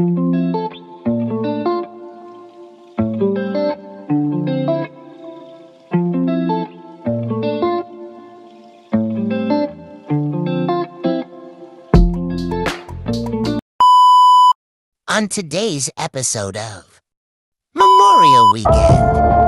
On today's episode of Memorial Weekend.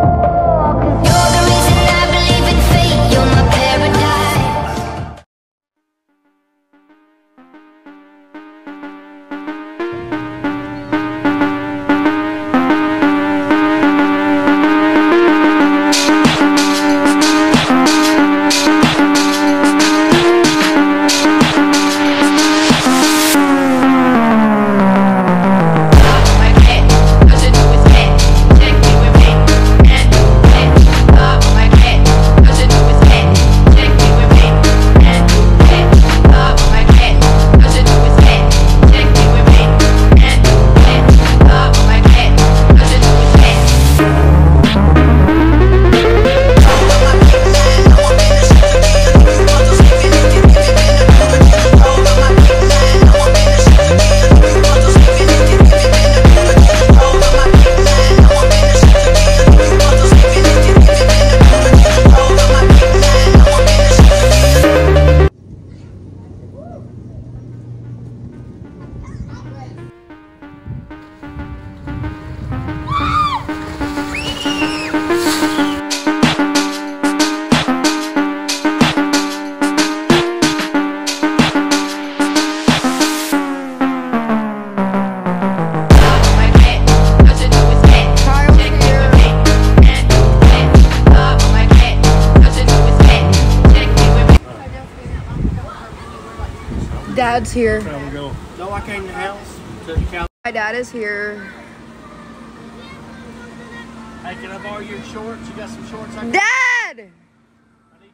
Dad's here. No, I came to the house. To the couch. My dad is here. Hey, can I borrow your shorts? You got some shorts? I, can, Dad! I need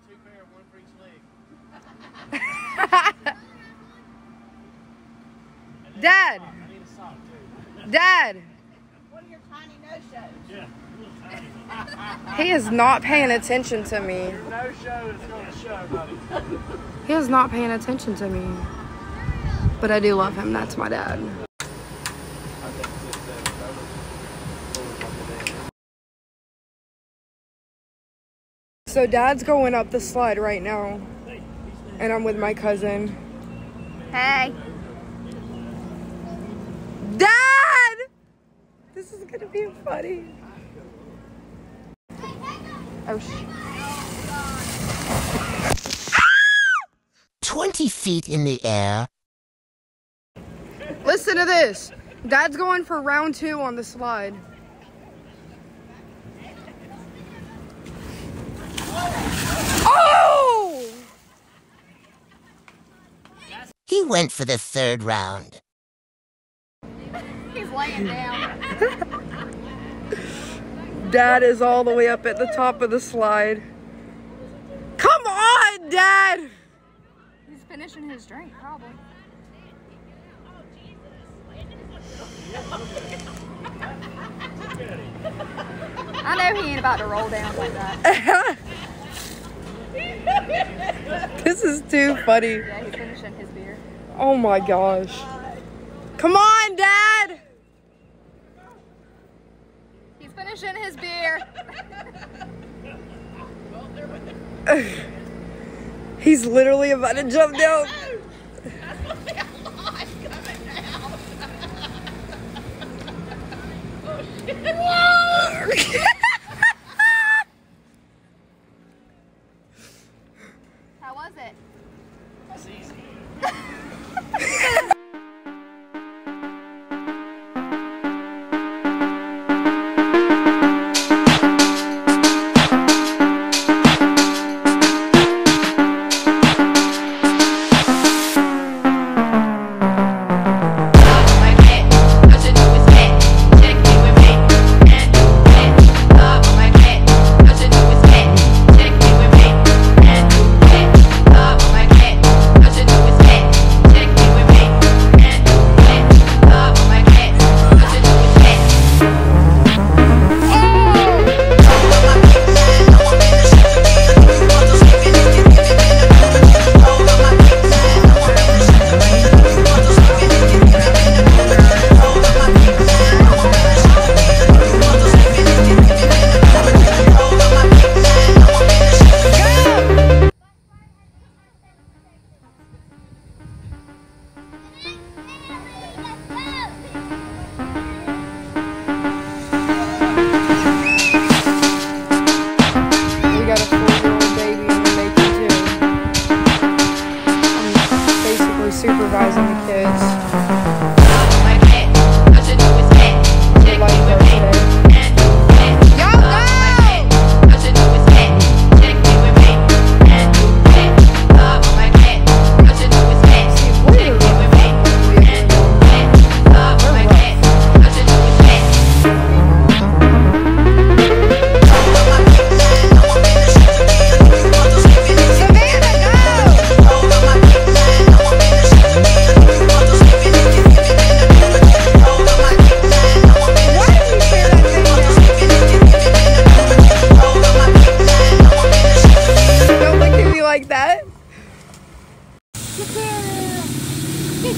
two pair, one for each leg. Dad! I need a sock too. Dad! Yeah, a little tiny. He is not paying attention to me. No show is going to show, buddy. He is not paying attention to me. But I do love him. That's my dad. So dad's going up the slide right now. And I'm with my cousin. Hey. Dad! This is gonna be funny. Oh sh 20 feet in the air. Listen to this. Dad's going for round two on the slide. Oh! He went for the third round. He's laying down. Dad is all the way up at the top of the slide. Come on, Dad! He's finishing his drink, probably. I know he ain't about to roll down like that. This is too funny. Yeah, he's finishing his beer. Oh my gosh. Come on, Dad! He's finishing his beer. He's literally about to jump down. methods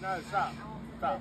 No, stop. Stop.